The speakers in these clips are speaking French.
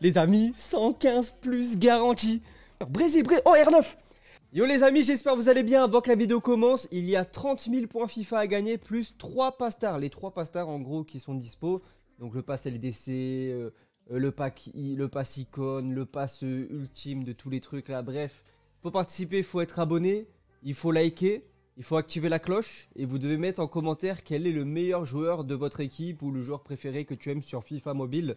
Les amis, 115 plus garantie. Brésil, Brésil, oh R9 Yo les amis, j'espère que vous allez bien. Avant que la vidéo commence, il y a 30 000 points FIFA à gagner, plus 3 pastars. Les 3 pastars en gros qui sont dispo. Donc le pass LDC, euh, euh, le le pass icône, le pass euh, ultime de tous les trucs là. Bref, pour participer, il faut être abonné, il faut liker, il faut activer la cloche. Et vous devez mettre en commentaire quel est le meilleur joueur de votre équipe ou le joueur préféré que tu aimes sur FIFA Mobile.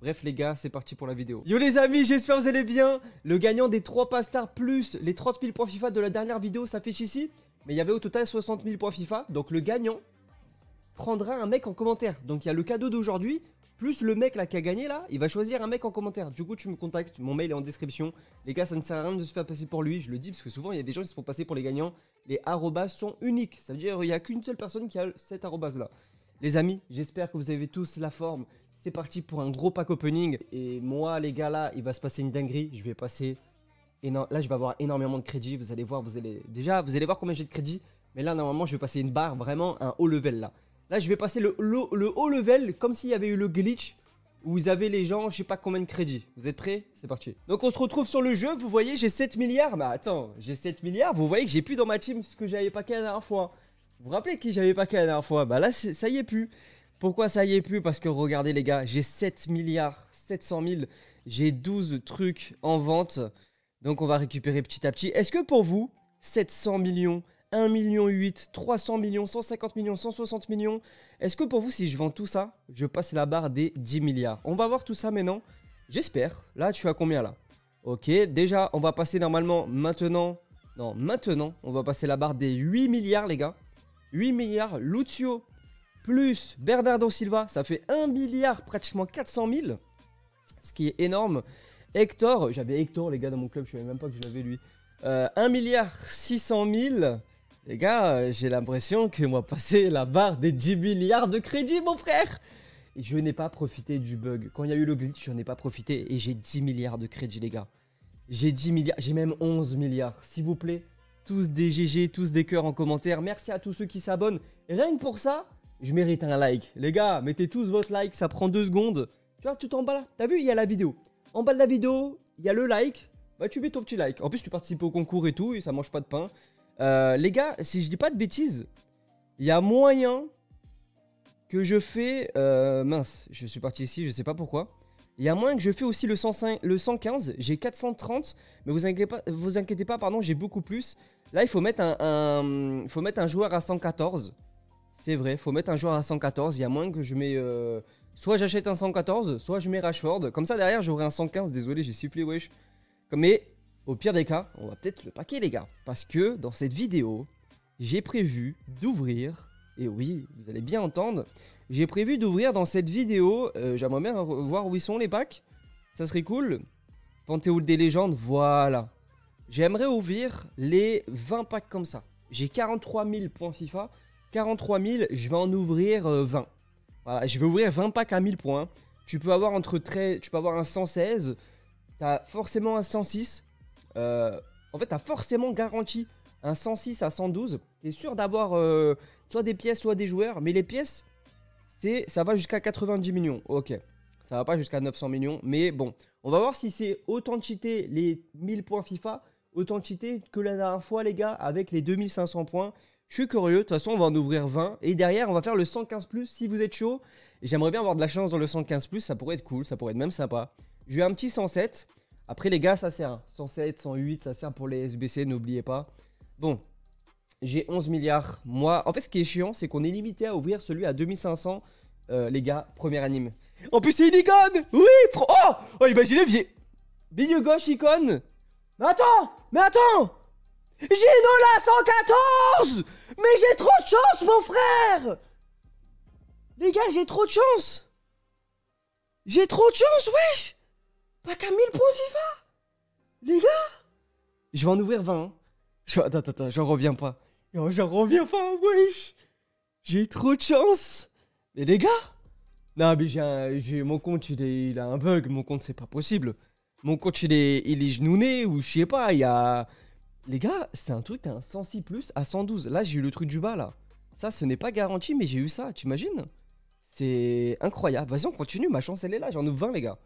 Bref les gars, c'est parti pour la vidéo. Yo les amis, j'espère que vous allez bien. Le gagnant des 3 pastars plus les 30 000 points FIFA de la dernière vidéo s'affiche ici. Mais il y avait au total 60 000 points FIFA. Donc le gagnant prendra un mec en commentaire. Donc il y a le cadeau d'aujourd'hui. Plus le mec là qui a gagné là, il va choisir un mec en commentaire. Du coup, tu me contactes, mon mail est en description. Les gars, ça ne sert à rien de se faire passer pour lui. Je le dis parce que souvent il y a des gens qui se font passer pour les gagnants. Les arrobas sont uniques. Ça veut dire qu'il n'y a qu'une seule personne qui a cette arrobase là. Les amis, j'espère que vous avez tous la forme. C'est parti pour un gros pack opening. Et moi, les gars, là, il va se passer une dinguerie. Je vais passer. Là, je vais avoir énormément de crédit. Vous allez voir, vous allez. Déjà, vous allez voir combien j'ai de crédit. Mais là, normalement, je vais passer une barre, vraiment un haut level là. Là, je vais passer le, haut level comme s'il y avait eu le glitch où vous avez les gens, je sais pas combien de crédits. Vous êtes prêts? C'est parti. Donc, on se retrouve sur le jeu. Vous voyez, j'ai 7 milliards. Mais attends, j'ai 7 milliards. Vous voyez que j'ai plus dans ma team ce que j'avais pas la dernière fois. Vous vous rappelez qui j'avais pas la dernière fois? Bah là, ça y est plus. Pourquoi ça y est plus? Parce que regardez les gars, j'ai 7 milliards 700 000, j'ai 12 trucs en vente. Donc on va récupérer petit à petit. Est-ce que pour vous, 700 millions, 1 million 8, 300 millions, 150 millions, 160 millions, est-ce que pour vous, si je vends tout ça, je passe la barre des 10 milliards? On va voir tout ça maintenant. J'espère. Là, tu as combien là? Ok, déjà, on va passer normalement maintenant... Non, maintenant, on va passer la barre des 8 milliards, les gars. 8 milliards. Lucio, plus Bernardo Silva, ça fait 1 milliard, pratiquement 400 000. Ce qui est énorme. Hector, j'avais Hector, les gars, dans mon club, je savais même pas que je l'avais lui. 1 euh, milliard 600 000. Les gars, j'ai l'impression que moi passer la barre des 10 milliards de crédit, mon frère. Je n'ai pas profité du bug. Quand il y a eu le glitch, je n'en ai pas profité. Et j'ai 10 milliards de crédit, les gars. J'ai 10 milliards, j'ai même 11 milliards. S'il vous plaît, tous des GG, tous des cœurs en commentaire. Merci à tous ceux qui s'abonnent. Rien que pour ça, je mérite un like. Les gars, mettez tous votre like, ça prend deux secondes. Tu vois, tout en bas là, t'as vu, il y a la vidéo. En bas de la vidéo, il y a le like. Bah, tu mets ton petit like. En plus, tu participes au concours et tout, ça mange pas de pain. Euh, les gars, si je dis pas de bêtises, il y a moyen que je fais... Euh, mince, je suis parti ici, je sais pas pourquoi. Il y a moyen que je fais aussi le, 105, le 115. J'ai 430, mais vous inquiétez pas, vous inquiétez pas pardon, j'ai beaucoup plus. Là, il faut mettre faut mettre un joueur à 114. C'est vrai, faut mettre un joueur à 114. Il y a moins que je mets. Euh, soit j'achète un 114, soit je mets Rashford. Comme ça, derrière, j'aurai un 115. Désolé, j'ai sifflé, wesh. Mais au pire des cas, on va peut-être le paquer, les gars. Parce que dans cette vidéo, j'ai prévu d'ouvrir. Et oui, vous allez bien entendre. J'ai prévu d'ouvrir dans cette vidéo. Euh, j'aimerais bien voir où ils sont les packs. Ça serait cool. Panthéon des légendes, voilà. J'aimerais ouvrir les 20 packs comme ça. J'ai 43 000 points FIFA. 43 000, je vais en ouvrir 20. Euh, voilà, je vais ouvrir 20 packs à 1000 points. Tu peux avoir entre 13, tu peux avoir un 116, tu as forcément un 106. Euh, en fait, tu as forcément garanti un 106 à 112. Tu es sûr d'avoir euh, soit des pièces, soit des joueurs. Mais les pièces, c'est ça va jusqu'à 90 millions. Ok, ça va pas jusqu'à 900 millions. Mais bon, on va voir si c'est autant cheaté les 1000 points FIFA, autant cheaté que la dernière fois, les gars, avec les 2500 points. Je suis curieux, de toute façon on va en ouvrir 20 et derrière on va faire le 115 plus si vous êtes chaud. J'aimerais bien avoir de la chance dans le 115 plus, ça pourrait être cool, ça pourrait être même sympa. Je vais un petit 107. Après les gars, ça sert. 107, 108, ça sert pour les SBC, n'oubliez pas. Bon, j'ai 11 milliards. Moi, en fait ce qui est chiant, c'est qu'on est limité à ouvrir celui à 2500, euh, les gars, premier anime. En plus c'est une icône Oui Oh Oh imaginez, vieux Milieu gauche icône Mais attends Mais attends Ginola 114 Mais j'ai trop de chance, mon frère Les gars, j'ai trop de chance J'ai trop de chance, wesh Pas qu'à 1000 points FIFA Les gars Je vais en ouvrir 20. Hein. Attends, attends, attends, j'en reviens pas. J'en reviens pas, wesh J'ai trop de chance Mais les gars Non, mais j'ai Mon compte, il a un bug. Mon compte, c'est pas possible. Mon compte, il est, il est genouné ou je sais pas, il y a... Les gars, c'est un truc, t'as un 106 plus à 112. Là, j'ai eu le truc du bas, là. Ça, ce n'est pas garanti, mais j'ai eu ça, tu imagines C'est incroyable. Vas-y, on continue, ma chance, elle est là. J'en ouvre 20, les gars.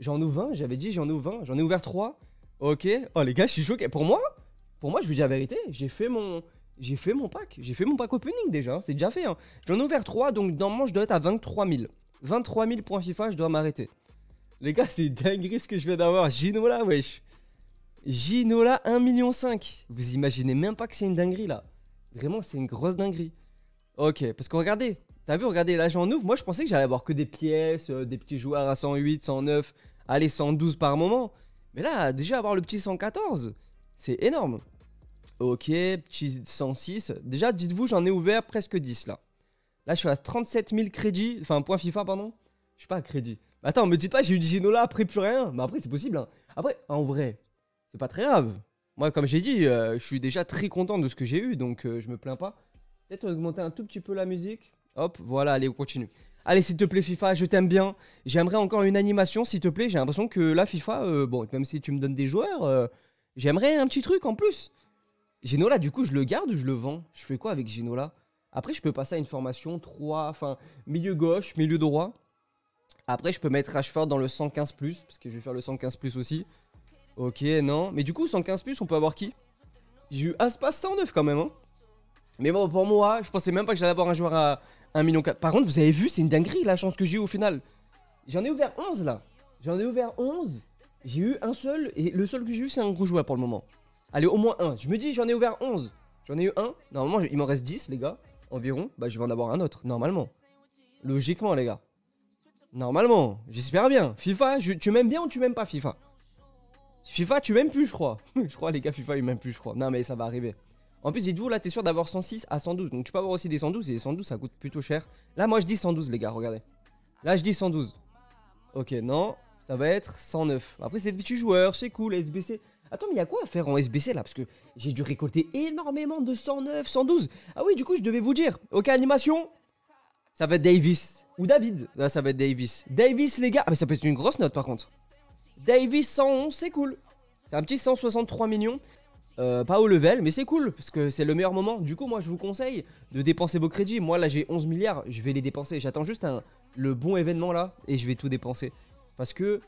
J'en ouvre 20, j'avais dit j'en ouvre 20, j'en ai ouvert 3. Ok. Oh les gars, je suis choqué. Pour moi, pour moi, je vous dis la vérité, j'ai fait mon j'ai fait mon pack. J'ai fait mon pack opening déjà, hein. c'est déjà fait. Hein. J'en ai ouvert 3, donc normalement je dois être à 23 000. 23 000 points FIFA, je dois m'arrêter. Les gars, c'est dinguerie ce que je viens d'avoir. Ginola, wesh. Ginola 1,5 million. Vous imaginez même pas que c'est une dinguerie là. Vraiment, c'est une grosse dinguerie. Ok, parce que regardez, t'as vu, regardez, là j'en ouvre. Moi je pensais que j'allais avoir que des pièces, euh, des petits joueurs à 108, 109, allez 112 par moment. Mais là, déjà avoir le petit 114, c'est énorme. Ok, petit 106. Déjà, dites-vous, j'en ai ouvert presque 10 là. Là, je suis à 37 000 crédits. Enfin, point FIFA, pardon. Je suis pas à crédit. Attends, me dites pas, j'ai eu Ginola après plus rien. Mais après, c'est possible. Hein. Après, en vrai, c'est pas très grave. Moi, comme j'ai dit, euh, je suis déjà très content de ce que j'ai eu. Donc, euh, je me plains pas. Peut-être augmenter un tout petit peu la musique. Hop, voilà, allez, on continue. Allez, s'il te plaît, FIFA, je t'aime bien. J'aimerais encore une animation, s'il te plaît. J'ai l'impression que la FIFA, euh, bon, même si tu me donnes des joueurs, j'aimerais un petit truc en plus. Ginola, du coup, je le garde ou je le vends? Je fais quoi avec Ginola? Après, je peux passer à une formation 3, enfin, milieu gauche, milieu droit. Après, je peux mettre Rashford dans le 115+, parce que je vais faire le 115+, aussi. Ok, non. Mais du coup, 115+, on peut avoir qui? J'ai eu Aspas 109 quand même, hein. Mais bon, pour moi, je pensais même pas que j'allais avoir un joueur à 1 million. Par contre, vous avez vu, c'est une dinguerie la chance que j'ai eu au final. J'en ai ouvert 11 là. J'en ai ouvert 11. J'ai eu un seul, et le seul que j'ai eu, c'est un gros joueur pour le moment. Allez, au moins un. Je me dis, j'en ai ouvert 11. J'en ai eu un. Normalement, il m'en reste 10, les gars. Environ. Bah, je vais en avoir un autre, normalement. Logiquement, les gars. Normalement. J'espère bien. FIFA, tu m'aimes bien ou tu m'aimes pas FIFA? FIFA, tu m'aimes plus, je crois. je crois, les gars, FIFA, ils m'aiment plus, je crois. Non, mais ça va arriver. En plus, dites-vous, là, t'es sûr d'avoir 106 à 112. Donc, tu peux avoir aussi des 112. Et les 112, ça coûte plutôt cher. Là, moi, je dis 112, les gars, regardez. Là, je dis 112. Ok, non. Ça va être 109. Après, c'est des petits joueurs, c'est cool. SBC. Attends, mais il y a quoi à faire en SBC là? Parce que j'ai dû récolter énormément de 109, 112. Ah oui, du coup, je devais vous dire. Ok, animation. Ça va être Davis. Ou David. Là, ça va être Davis. Davis, les gars. Ah, mais ça peut être une grosse note par contre. Davis 111, c'est cool. C'est un petit 163 millions. Euh, pas au level, mais c'est cool parce que c'est le meilleur moment. Du coup, moi, je vous conseille de dépenser vos crédits. Moi, là, j'ai 11 milliards. Je vais les dépenser. J'attends juste un, le bon événement là et je vais tout dépenser. Parce que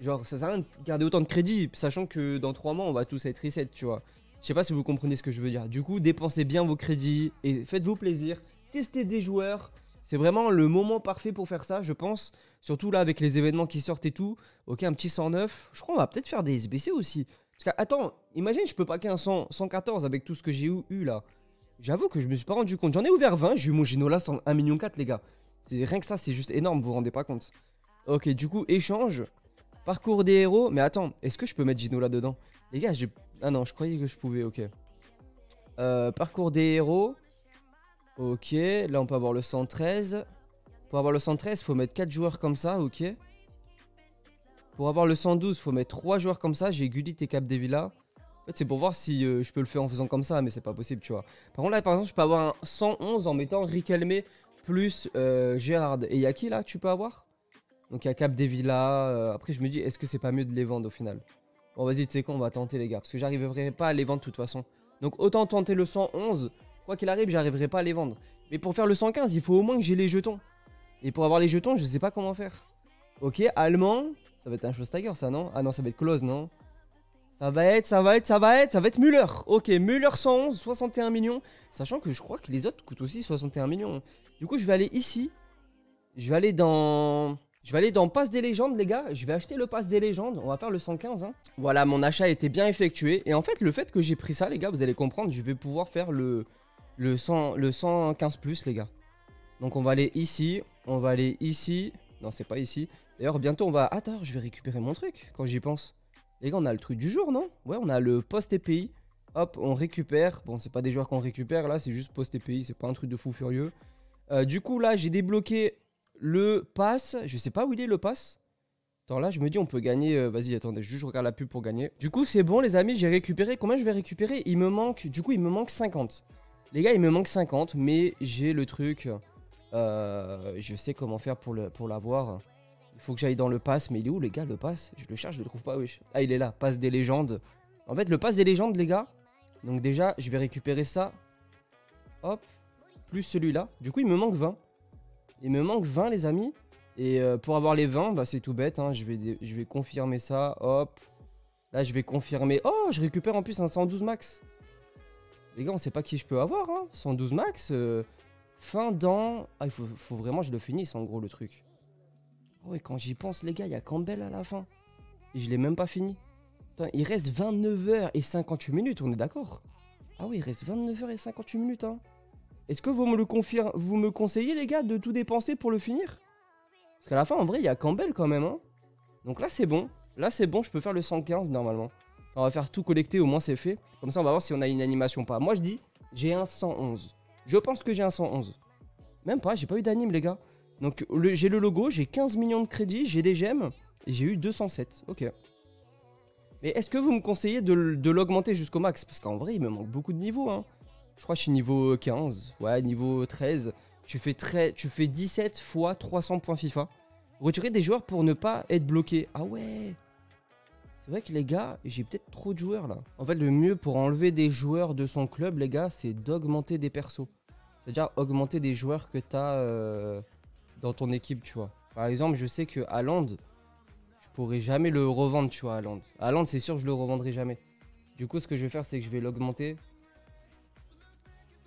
Genre, ça sert à rien de garder autant de crédit, sachant que dans 3 mois, on va tous être reset, tu vois. Je sais pas si vous comprenez ce que je veux dire. Du coup, dépensez bien vos crédits et faites-vous plaisir. Testez des joueurs. C'est vraiment le moment parfait pour faire ça, je pense. Surtout là, avec les événements qui sortent et tout. Ok, un petit 109. Je crois qu'on va peut-être faire des SBC aussi. Parce attends, imagine, je peux packer un 100, 114 avec tout ce que j'ai eu, là. J'avoue que je me suis pas rendu compte. J'en ai ouvert 20. J'ai eu mon Ginola 1 million, les gars. C'est rien que ça, c'est juste énorme, vous vous rendez pas compte. Ok, du coup, échange. Parcours des héros. Mais attends, est-ce que je peux mettre Gino là-dedans Les gars, j'ai... Ah non, je croyais que je pouvais, ok. Euh, parcours des héros. Ok, là on peut avoir le 113. Pour avoir le 113, faut mettre 4 joueurs comme ça, ok. Pour avoir le 112, faut mettre 3 joueurs comme ça. J'ai Gullit et Capdevila. En fait, c'est pour voir si euh, je peux le faire en faisant comme ça, mais c'est pas possible, tu vois. Par contre, là, par exemple, je peux avoir un 111 en mettant Riquelme plus euh, Gérard. Et il y a qui là tu peux avoir? Donc il y a Cap des Villas. Euh, après, je me dis, est-ce que c'est pas mieux de les vendre au final? Bon, vas-y, tu sais quoi, on va tenter, les gars. Parce que j'arriverai pas à les vendre de toute façon. Donc autant tenter le 111. Qu'il arrive, j'arriverai pas à les vendre. Mais pour faire le 115, il faut au moins que j'ai les jetons. Et pour avoir les jetons, je sais pas comment faire. Ok, allemand. Ça va être un Schweinsteiger, ça, non? Ah non, ça va être Close, non? Ça va être, ça va être, ça va être, ça va être Müller. Ok, Müller 111, 61 millions. Sachant que je crois que les autres coûtent aussi 61 millions. Du coup, je vais aller ici. Je vais aller dans... Je vais aller dans Passe des légendes, les gars. Je vais acheter le Passe des légendes. On va faire le 115. Hein. Voilà, mon achat a été bien effectué. Et en fait, le fait que j'ai pris ça, les gars, vous allez comprendre, je vais pouvoir faire le, le, 100, le 115 plus, les gars. Donc, on va aller ici. On va aller ici. Non, c'est pas ici. D'ailleurs, bientôt, on va... Attends, je vais récupérer mon truc quand j'y pense. Les gars, on a le truc du jour, non? Ouais, on a le post EPI. Hop, on récupère. Bon, c'est pas des joueurs qu'on récupère, là. C'est juste post EPI. C'est pas un truc de fou furieux. Euh, du coup, là, j'ai débloqué le pass, je sais pas où il est le pass. Attends, là, je me dis, on peut gagner. Euh, vas-y, attendez, je regarde la pub pour gagner. Du coup, c'est bon, les amis, j'ai récupéré. Combien je vais récupérer? Il me manque. Du coup, il me manque 50. Les gars, il me manque 50, mais j'ai le truc. Euh, je sais comment faire pour l'avoir. Il faut que j'aille dans le pass, mais il est où, les gars, le pass? Je le cherche, je le trouve pas, wesh. Ah, il est là, pass des légendes. En fait, le pass des légendes, les gars. Donc, déjà, je vais récupérer ça. Hop. Plus celui-là. Du coup, il me manque 20. Il me manque 20, les amis. Et euh, pour avoir les 20, bah, c'est tout bête. Hein. Je, vais je vais confirmer ça. Hop. Là, je vais confirmer. Oh, je récupère en plus un 112 max. Les gars, on sait pas qui je peux avoir. Hein. 112 max. Euh, fin dans... Ah, il faut, vraiment que je le finisse, en gros, le truc. Oh, quand j'y pense, les gars, il y a Campbell à la fin. Je l'ai même pas fini. il reste 29h et 58 minutes, on est d'accord? Ah oui, il reste 29h et 58 minutes, hein. Est-ce que vous me le confirmez, vous me conseillez, les gars, de tout dépenser pour le finir? Parce qu'à la fin, en vrai, il y a Campbell quand même. Hein. Donc là, c'est bon. Là, c'est bon, je peux faire le 115 normalement. On va faire tout collecter, au moins c'est fait. Comme ça, on va voir si on a une animation ou pas. Moi, je dis, j'ai un 111. Je pense que j'ai un 111. Même pas, j'ai pas eu d'anime, les gars. Donc, j'ai le logo, j'ai 15 millions de crédits, j'ai des gemmes. Et j'ai eu 207. Ok. Mais est-ce que vous me conseillez de, l'augmenter jusqu'au max? Parce qu'en vrai, il me manque beaucoup de niveaux. Hein. Je crois que je suis niveau 15. Ouais, niveau 13 tu fais, tu fais 17 fois 300 points FIFA. Retirer des joueurs pour ne pas être bloqué. Ah ouais C'est vrai que les gars, j'ai peut-être trop de joueurs là. En fait, le mieux pour enlever des joueurs de son club, les gars, c'est d'augmenter des persos. C'est-à-dire augmenter des joueurs que tu as euh, dans ton équipe, tu vois. Par exemple, je sais que Haaland, je pourrais jamais le revendre, tu vois, Haaland. Haaland, c'est sûr, je le revendrai jamais. Du coup, ce que je vais faire, c'est que je vais l'augmenter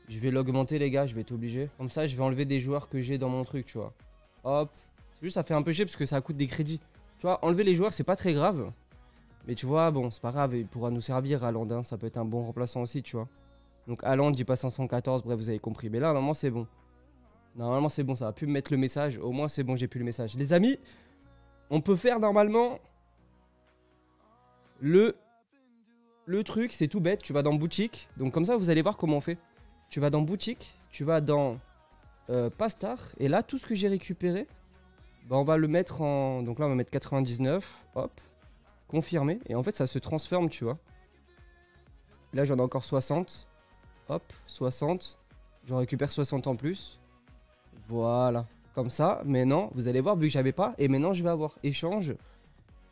je vais l'augmenter les gars, je vais être obligé. Comme ça, je vais enlever des joueurs que j'ai dans mon truc, tu vois. Hop. C'est juste, ça fait un peu chier parce que ça coûte des crédits. Tu vois, enlever les joueurs, c'est pas très grave. Mais tu vois, bon, c'est pas grave, il pourra nous servir, Haaland. Hein. Ça peut être un bon remplaçant aussi, tu vois. Donc Haaland, j'ai pas 514, bref, vous avez compris. Mais là, normalement, c'est bon. Normalement, c'est bon, ça va plus me mettre le message. Au moins, c'est bon, j'ai plus le message. Les amis, on peut faire normalement le... Le truc, c'est tout bête. Tu vas dans boutique. Donc comme ça, vous allez voir comment on fait tu vas dans boutique, tu vas dans euh, Pastar, et là, tout ce que j'ai récupéré, bah, on va le mettre en. Donc là, on va mettre 99, hop, confirmé, et en fait, ça se transforme, tu vois. Là, j'en ai encore 60, hop, 60, j'en récupère 60 en plus. Voilà, comme ça, mais non, vous allez voir, vu que j'avais pas, et maintenant, je vais avoir échange,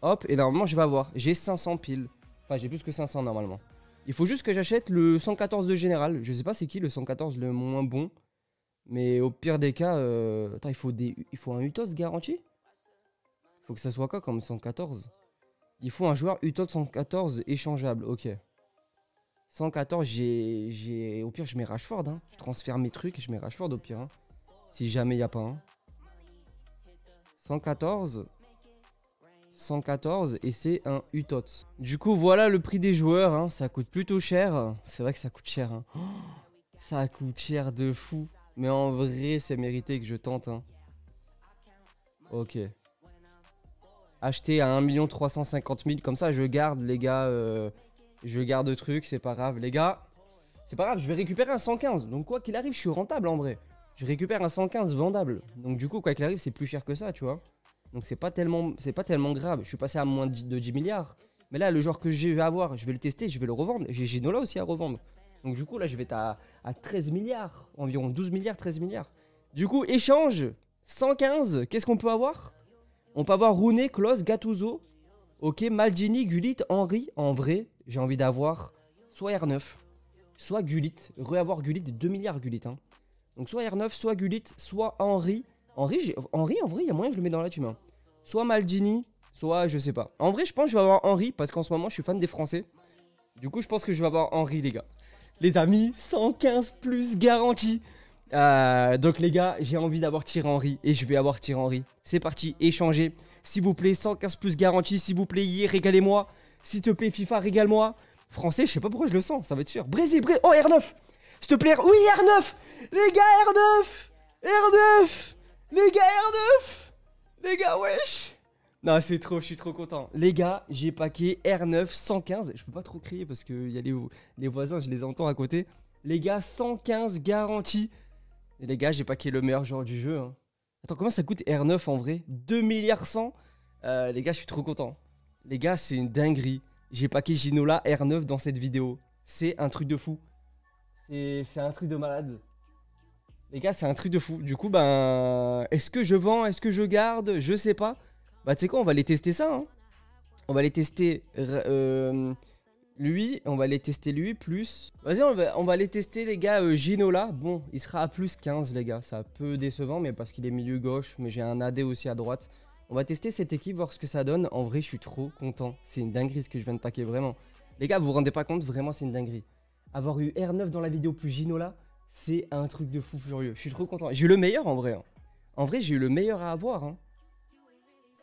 hop, et normalement, je vais avoir. J'ai 500 piles. Enfin, j'ai plus que 500 normalement. Il faut juste que j'achète le 114 de général. Je sais pas c'est qui le 114 le moins bon. Mais au pire des cas, euh, attends, il faut, des... il faut un Utos garanti? Faut que ça soit quoi comme 114 Il faut un joueur Utos 114 échangeable, ok. 114, j'ai... Au pire, je mets Rashford. Hein. Je transfère mes trucs et je mets Rashford au pire. Hein. Si jamais il n'y a pas un. 114, 114 et c'est un UTOT. Du coup, voilà le prix des joueurs. Hein. Ça coûte plutôt cher. C'est vrai que ça coûte cher. Hein. ça coûte cher de fou. Mais en vrai, c'est mérité que je tente. Hein. Ok. Acheter à 1 350 000. Comme ça, je garde, les gars. Euh, je garde le truc. C'est pas grave. Les gars, c'est pas grave. Je vais récupérer un 115. Donc, quoi qu'il arrive, je suis rentable en vrai. Je récupère un 115 vendable. Donc, du coup, quoi qu'il arrive, c'est plus cher que ça, tu vois. Donc c'est pas tellement pas tellement grave. Je suis passé à moins de 10 milliards. Mais là, le joueur que je vais avoir, je vais le tester, je vais le revendre. J'ai Ginola aussi à revendre. Donc du coup, là, je vais être à, 13 milliards. Environ 12 milliards, 13 milliards. Du coup, échange 115. Qu'est-ce qu'on peut avoir? On peut avoir Rooney, Klos, Gattuso. Ok, Maldini, Gullit, Henry. En vrai, j'ai envie d'avoir soit R9, soit Gullit. Re-avoir Gullit, 2 milliards Gullit. Hein. Donc soit R9, soit Gullit, soit Henry. Henri, Henri, en vrai, il y a moyen que je le mets dans la team. Hein. Soit Maldini, soit je sais pas. En vrai, je pense que je vais avoir Henri parce qu'en ce moment, je suis fan des Français. Du coup, je pense que je vais avoir Henri, les gars. Les amis, 115 plus garantie. Euh, donc les gars, j'ai envie d'avoir Thierry Henry et je vais avoir Thierry Henry. C'est parti, échangez. S'il vous plaît, 115 plus garantie. S'il vous plaît, hier, régalez-moi. S'il te plaît, FIFA, régale-moi. Français, je sais pas pourquoi je le sens, ça va être sûr. Brésil, Brésil. Oh, R9 S'il te plaît, oui, R9 Les gars, R9 R9 les gars, R9 Les gars, wesh Non, c'est trop, je suis trop content. Les gars, j'ai paqué R9 115. Je peux pas trop crier parce que y a les, les voisins, je les entends à côté. Les gars, 115 garantie. Les gars, j'ai paqué le meilleur joueur du jeu. Hein. Attends, comment ça coûte R9 en vrai? 2 milliards 100 euh, Les gars, je suis trop content. Les gars, c'est une dinguerie. J'ai paqué Ginola R9 dans cette vidéo. C'est un truc de fou. C'est un truc de malade. Les gars, c'est un truc de fou. Du coup, ben, est-ce que je vends? Est-ce que je garde? Je sais pas. Bah, tu sais quoi, on va les tester ça. Hein. On va les tester. Euh, Lui, on va aller tester lui, plus... Vas-y, on va, on va aller tester, les gars, euh, Ginola. Bon, il sera à plus 15, les gars. C'est un peu décevant, mais parce qu'il est milieu gauche. Mais j'ai un AD aussi à droite. On va tester cette équipe, voir ce que ça donne. En vrai, je suis trop content. C'est une dinguerie ce que je viens de paquer, vraiment. Les gars, vous vous rendez pas compte Vraiment, c'est une dinguerie. Avoir eu R9 dans la vidéo plus Ginola, c'est un truc de fou furieux. Je suis trop content. J'ai eu le meilleur, en vrai. Hein. En vrai, j'ai eu le meilleur à avoir. Hein.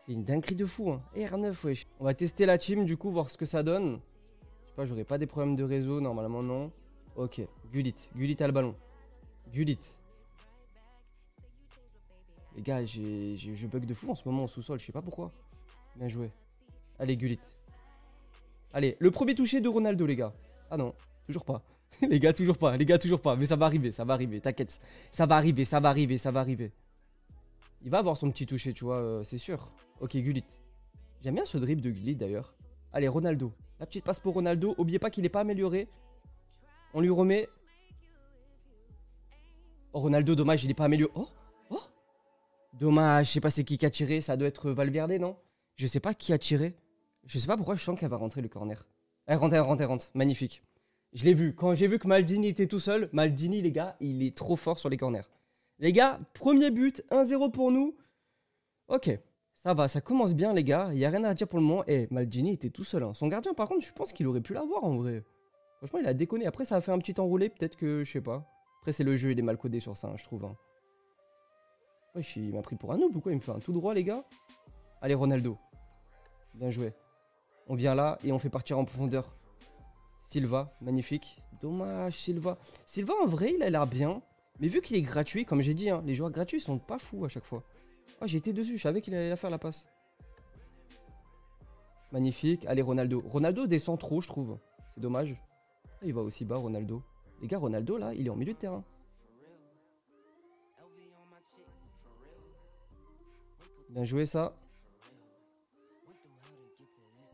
C'est une dinguerie de fou. Hein. R9, wesh. On va tester la team, du coup, voir ce que ça donne j'aurais pas des problèmes de réseau, normalement non. Ok, Gulit, Gulit a le ballon. Gulit. Les gars, je bug de fou en ce moment au sous-sol, je sais pas pourquoi. Bien joué. Allez, Gulit. Allez, le premier touché de Ronaldo, les gars. Ah non, toujours pas. les gars, toujours pas. Les gars, toujours pas. Mais ça va arriver, ça va arriver. T'inquiète. Ça va arriver, ça va arriver, ça va arriver. Il va avoir son petit touché, tu vois, euh, c'est sûr. Ok, Gulit. J'aime bien ce dribble de Gulit d'ailleurs. Allez, Ronaldo. La petite passe pour Ronaldo. Oubliez pas qu'il n'est pas amélioré. On lui remet. Oh, Ronaldo, dommage, il n'est pas amélioré. Oh, oh Dommage, je sais pas c'est qui qui a tiré. Ça doit être Valverde, non? Je sais pas qui a tiré. Je sais pas pourquoi je sens qu'elle va rentrer le corner. Elle rentre, elle rentre, elle rentre. Magnifique. Je l'ai vu. Quand j'ai vu que Maldini était tout seul, Maldini, les gars, il est trop fort sur les corners. Les gars, premier but, 1-0 pour nous. Ok. Ça va, ça commence bien, les gars. Il a rien à dire pour le moment. Et eh, Maldini était tout seul. Hein. Son gardien, par contre, je pense qu'il aurait pu l'avoir en vrai. Franchement, il a déconné. Après, ça a fait un petit enroulé. Peut-être que, je sais pas. Après, c'est le jeu, il est mal codé sur ça, hein, je trouve. Hein. il m'a pris pour un noob ou quoi? Il me fait un tout droit, les gars. Allez, Ronaldo. Bien joué. On vient là et on fait partir en profondeur. Silva, magnifique. Dommage, Silva. Silva, en vrai, il a l'air bien. Mais vu qu'il est gratuit, comme j'ai dit, les joueurs gratuits sont pas fous à chaque fois. Oh, j'ai été dessus, je savais qu'il allait la faire la passe. Magnifique. Allez, Ronaldo. Ronaldo descend trop, je trouve. C'est dommage. Il va aussi bas, Ronaldo. Les gars, Ronaldo, là, il est en milieu de terrain. Bien joué, ça.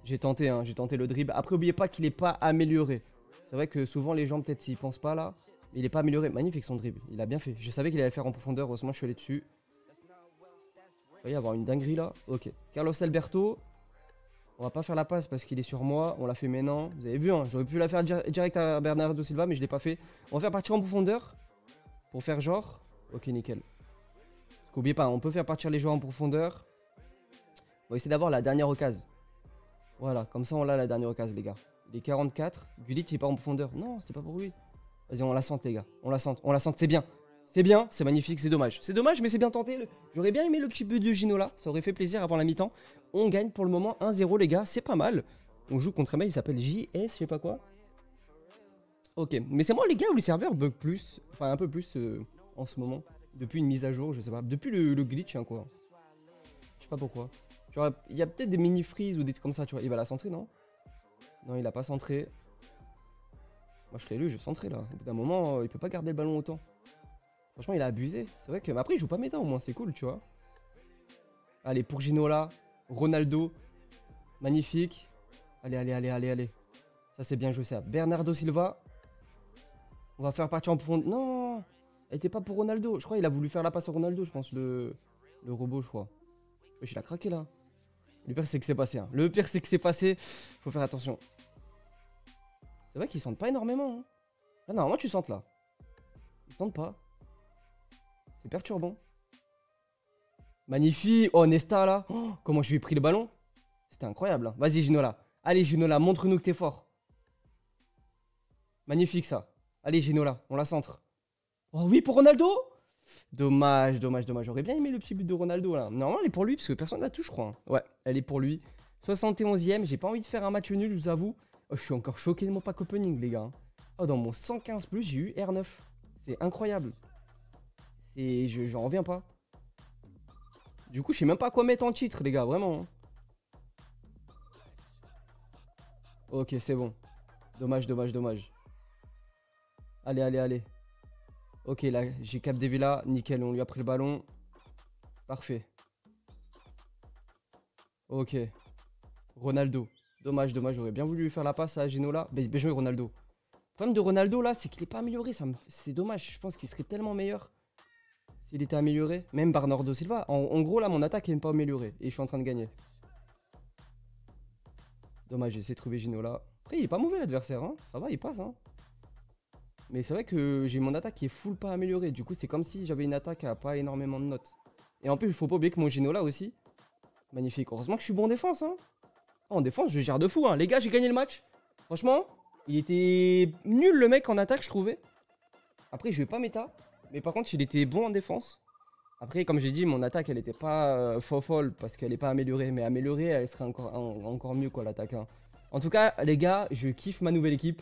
J'ai tenté, hein, j'ai tenté le dribble. Après, oubliez pas qu'il n'est pas amélioré. C'est vrai que souvent, les gens, peut-être, ils pensent pas là. Il n'est pas amélioré. Magnifique, son dribble. Il a bien fait. Je savais qu'il allait faire en profondeur. Heureusement, je suis allé dessus. Va y avoir une dinguerie là. Ok. Carlos Alberto. On va pas faire la passe parce qu'il est sur moi. On l'a fait maintenant. Vous avez vu, hein, j'aurais pu la faire direct à Bernardo Silva, mais je l'ai pas fait. On va faire partir en profondeur. Pour faire genre. Ok, nickel. Parce qu'oubliez pas, on peut faire partir les joueurs en profondeur. On va essayer d'avoir la dernière occasion. Voilà, comme ça on a la dernière occasion, les gars. Il est 44. Gullit, il pas en profondeur. Non, c'était pas pour lui. Vas-y, on la sente, les gars. On la sente. On la sente, c'est bien. C'est bien, c'est magnifique, c'est dommage. C'est dommage, mais c'est bien tenté. J'aurais bien aimé le petit but de Ginola. Ça aurait fait plaisir avant la mi-temps. On gagne pour le moment 1-0, les gars. C'est pas mal. On joue contre un mec, il s'appelle JS, je sais pas quoi. Ok, mais c'est moi, les gars, où les serveurs bug plus. Enfin, un peu plus euh, en ce moment. Depuis une mise à jour, je sais pas. Depuis le, glitch, hein, quoi. Je sais pas pourquoi. Il y a peut-être des mini-freeze ou des trucs comme ça, tu vois. Il va la centrer, non? Non, il a pas centré. Moi, je serais lui, je centrais là. Au bout d'un moment, il peut pas garder le ballon autant. Franchement, il a abusé. C'est vrai que. Mais après, il joue pas méta au moins, c'est cool, tu vois. Allez, pour Ginola, Ronaldo. Magnifique. Allez, allez, allez, allez, allez. Ça, c'est bien joué, ça. Bernardo Silva. On va faire partir en profondeur. Non Elle était pas pour Ronaldo. Je crois qu'il a voulu faire la passe à Ronaldo, je pense, le, le robot, je crois. Wesh, il a craqué, là. Le pire, c'est que c'est passé. Hein. Le pire, c'est que c'est passé. Faut faire attention. C'est vrai qu'ils sentent pas énormément. Hein. Là, normalement, tu sentes, là. Ils sentent pas. C'est perturbant. Magnifique. Oh, Nesta là. Oh, comment je lui ai pris le ballon C'était incroyable. Hein. Vas-y, Ginola. Allez, Ginola, montre-nous que t'es fort. Magnifique ça. Allez, Ginola, on la centre. Oh oui, pour Ronaldo Dommage, dommage, dommage. J'aurais bien aimé le petit but de Ronaldo là. Normalement, elle est pour lui parce que personne ne la touche, je crois. Hein. Ouais, elle est pour lui. 71ème. J'ai pas envie de faire un match nul, je vous avoue. Oh, je suis encore choqué de mon pack opening, les gars. Hein. Oh, dans mon 115, j'ai eu R9. C'est incroyable. Et j'en reviens pas. Du coup, je sais même pas quoi mettre en titre, les gars, vraiment. Hein. Ok, c'est bon. Dommage, dommage, dommage. Allez, allez, allez. Ok, là, j'ai Cap des. Nickel, on lui a pris le ballon. Parfait. Ok. Ronaldo. Dommage, dommage. J'aurais bien voulu lui faire la passe à Ginola. Bien joué, Ronaldo. Le problème de Ronaldo, là, c'est qu'il est pas amélioré. C'est dommage. Je pense qu'il serait tellement meilleur. S'il était amélioré, même Bernardo Silva. En, gros, là, mon attaque n'est pas améliorée. Et je suis en train de gagner. Dommage, j'ai essayé de trouver Gino là. Après, il est pas mauvais l'adversaire, hein. ça va, il passe. Hein. Mais c'est vrai que j'ai mon attaque qui est full pas améliorée. Du coup, c'est comme si j'avais une attaque à pas énormément de notes. Et en plus, il faut pas oublier que mon Ginola aussi. Magnifique. Heureusement que je suis bon en défense. Hein. en défense, je gère de fou. Hein. Les gars, j'ai gagné le match. Franchement, il était nul le mec en attaque, je trouvais. Après, je vais pas méta. Mais par contre, il était bon en défense. Après, comme j'ai dit, mon attaque, elle était pas euh, faux folle parce qu'elle est pas améliorée. Mais améliorée, elle serait encore, encore mieux, quoi, l'attaque. Hein. En tout cas, les gars, je kiffe ma nouvelle équipe.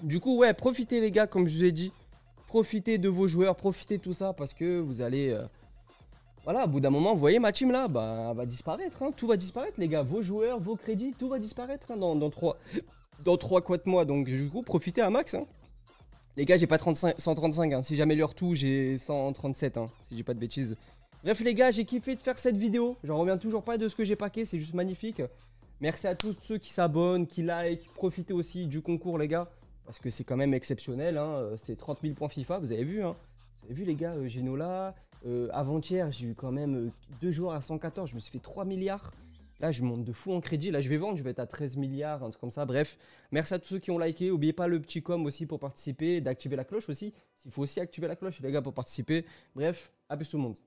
Du coup, ouais, profitez, les gars, comme je vous ai dit. Profitez de vos joueurs, profitez de tout ça parce que vous allez... Euh, voilà, au bout d'un moment, vous voyez ma team là, bah, va disparaître. Hein. Tout va disparaître, les gars. Vos joueurs, vos crédits, tout va disparaître hein, dans, dans 3 dans 3 mois. Donc, du coup, profitez à max. Les gars, j'ai pas 35, 135. Hein. Si j'améliore tout, j'ai 137. Hein, si j'ai pas de bêtises. Bref, les gars, j'ai kiffé de faire cette vidéo. J'en reviens toujours pas de ce que j'ai paqué. C'est juste magnifique. Merci à tous ceux qui s'abonnent, qui like. Profitez aussi du concours, les gars. Parce que c'est quand même exceptionnel. Hein. C'est 30 000 points FIFA. Vous avez vu, hein. Vous avez vu, les gars, euh, Genola. Euh, avant-hier, j'ai eu quand même euh, deux joueurs à 114. Je me suis fait 3 milliards. Là, je monte de fou en crédit. Là, je vais vendre, je vais être à 13 milliards, un truc comme ça. Bref, merci à tous ceux qui ont liké. N'oubliez pas le petit com aussi pour participer, d'activer la cloche aussi. Il faut aussi activer la cloche, les gars, pour participer. Bref, à plus tout le monde.